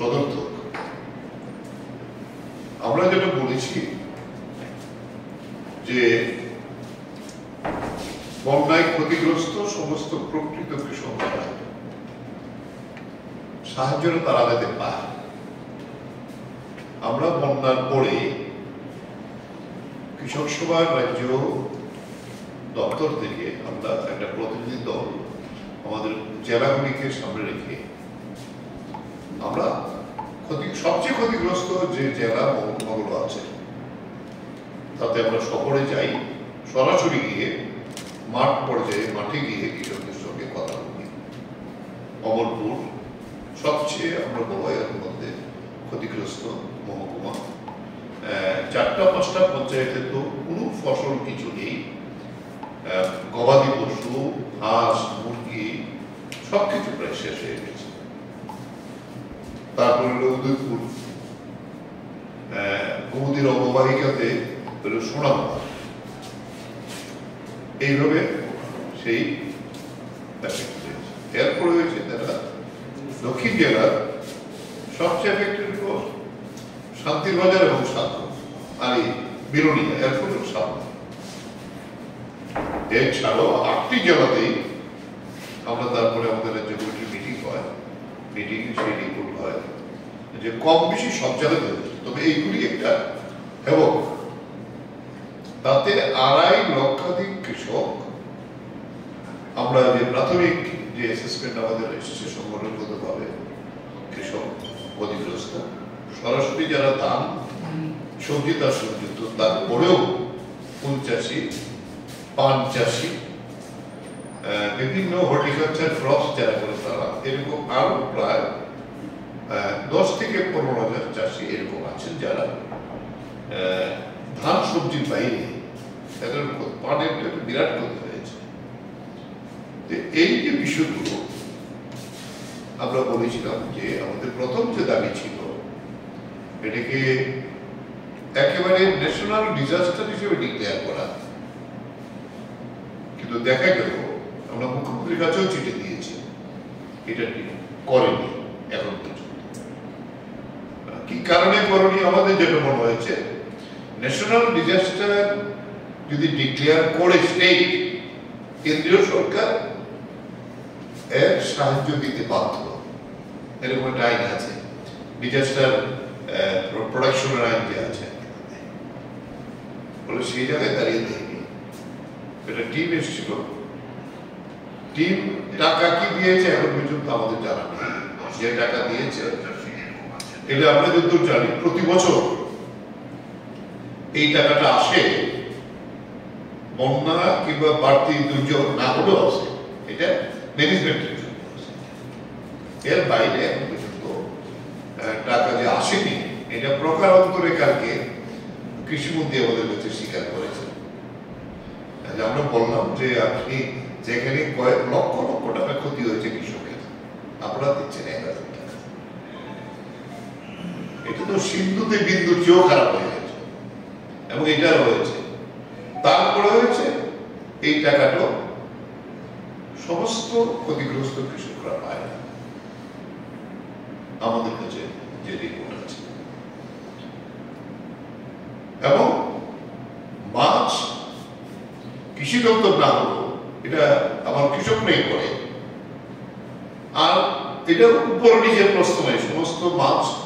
সদর্থক আমরা যেটা বলেছি যে বন্যায় ক্ষতিগ্রস্ত সমস্ত প্রকৃত কৃষকরা সাহায্য তারা যাতে পায়। আমরা বন্যার পরে কৃষক সভার রাজ্য দপ্তর থেকে আমরা একটা প্রতিনিধি দল আমাদের জেলাগুলিকে সামনে রেখে আমরা ক্ষতি, সবচেয়ে ক্ষতিগ্রস্ত যে জেলা মহকুমাগুলো আছে, তাতে আমরা সফরে যাই, সরাসরি গিয়ে মাঠ পর্যায়ে, মাঠে গিয়ে কৃষকদের সঙ্গে কথা বলি। অমরপুর সবচেয়ে আমরা এর মধ্যে ক্ষতিগ্রস্ত মহকুমা। চারটা পাঁচটা পঞ্চায়েতে তো কোনো ফসল কিছু নেই। গবাদি পশু, হাঁস, মুরগি সব কিছু প্রায় শেষ হয়ে গেছে। তারপরে হলো উদয়পুর। গোমতীর অববাহিকাতে হলো সোনামুড়া এইভাবে সেই এরপরে হয়েছে তারা দক্ষিণ জেলার সবচেয়ে এফেক্টেড হল শান্তির বাজার এবং সাতপুর আর এই বিরোনিয়া। এরপর সাতপুর এছাড়াও আটটি জেলাতেই আমরা তারপরে আমাদের রাজ্য কমিটির মিটিং হয় মিটিং সেই রিপোর্ট হয় যে কম বেশি সব জায়গাতে তবে এইগুলি একটা এবং তাতে আড়াই লক্ষাধিক কৃষক আমরা যে প্রাথমিক যে অ্যাসেসমেন্ট আমাদের এসেছে সংগঠনগতভাবে, কৃষক ক্ষতিগ্রস্ত, সরাসরি যারা ধান সবজি, তার সংযুক্ত তারপরেও ফুল চাষি, পান চাষি বিভিন্ন হর্টিকালচার ক্রপস যারা করে তারা, এরকম আরও প্রায় দশ থেকে পনেরো হাজার চাষি এরকম আছেন যারা ধান সবজির বাইরে তাদের পানের বিরাট ক্ষতি হয়েছে। এই যে বিষয়গুলো, আমরা বলেছিলাম যে আমাদের প্রথম যে দাবি ছিল, এটাকে একেবারে ন্যাশনাল ডিজাস্টার হিসেবে ডিক্লেয়ার করা। কিন্তু দেখা গেল, আমরা মুখ্যমন্ত্রীর কাছেও চিঠি দিয়েছি, এটা করেনি এখন পর্যন্ত। কি কারণে করেনি আমাদের যেটা মনে হয়েছে? ন্যাশনাল ডিজাস্টার যদি ডিক্লেয়ার করে স্টেট কেন্দ্রীয় সরকার এর সাহায্য দিতে বাধ্য। এরকম একটা আইন আছে। ডিজাস্টার প্রোডাকশনের আইন যে আছে। বলে সেই জায়গায় দাঁড়িয়ে দেয়নি। এটা টিম এসেছিল। টিম টাকা কি দিয়েছে এখন পর্যন্ত আমাদের জানা নেই। যে টাকা দিয়েছে এটা আমরা যতদূর জানি প্রতি বছর এই টাকাটা আসে, বন্যা কিংবা বাড়তি দুর্যোগ না হলেও আসে। এটা ম্যানেজমেন্টের এর বাইরে পর্যন্ত টাকা যে আসেনি, এটা প্রকার অন্তরে কালকে কৃষিমন্ত্রী আমাদের কাছে স্বীকার করেছে যে আমরা বললাম যে আপনি যেখানে কয়েক লক্ষ লক্ষ টাকা ক্ষতি হয়েছে কৃষকের, আপনারা দিচ্ছেন এক হাজার। এটা সিন্ধুতে বিন্দুর চেয়েও খারাপ হয়ে গেছে। এবং এটা হয়েছে। তারপরে হয়েছে, এই টাকাটা সমস্ত ক্ষতিগ্রস্ত কৃষকরা পায় না। আমাদের কাছে যে রিপোর্ট আছে। এবং মাছ কৃষি দপ্তর না হলো এটা আমার কৃষক নেই করে। আর এটা উপর নিজের প্রশ্ন সমস্ত মাছ